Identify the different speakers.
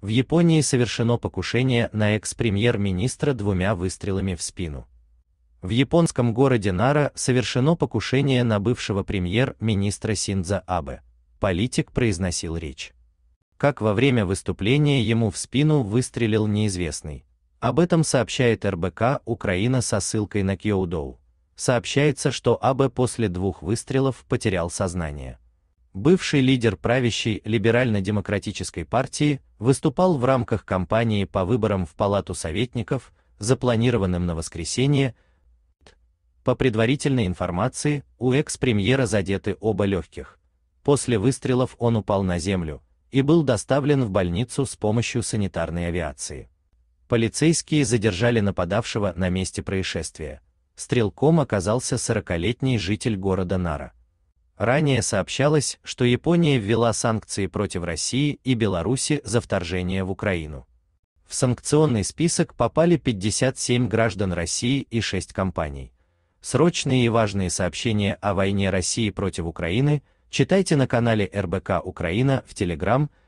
Speaker 1: В Японии совершено покушение на экс-премьер-министра двумя выстрелами в спину. В японском городе Нара совершено покушение на бывшего премьер-министра Синдза Абе. Политик произносил речь. Как во время выступления ему в спину выстрелил неизвестный. Об этом сообщает РБК Украина со ссылкой на Кьоудоу. Сообщается, что Абе после двух выстрелов потерял сознание. Бывший лидер правящей либерально-демократической партии выступал в рамках кампании по выборам в Палату советников, запланированным на воскресенье. По предварительной информации, у экс-премьера задеты оба легких. После выстрелов он упал на землю и был доставлен в больницу с помощью санитарной авиации. Полицейские задержали нападавшего на месте происшествия. Стрелком оказался 40-летний житель города Нара. Ранее сообщалось, что Япония ввела санкции против России и Беларуси за вторжение в Украину. В санкционный список попали 57 граждан России и 6 компаний. Срочные и важные сообщения о войне России против Украины читайте на канале РБК Украина в Telegram –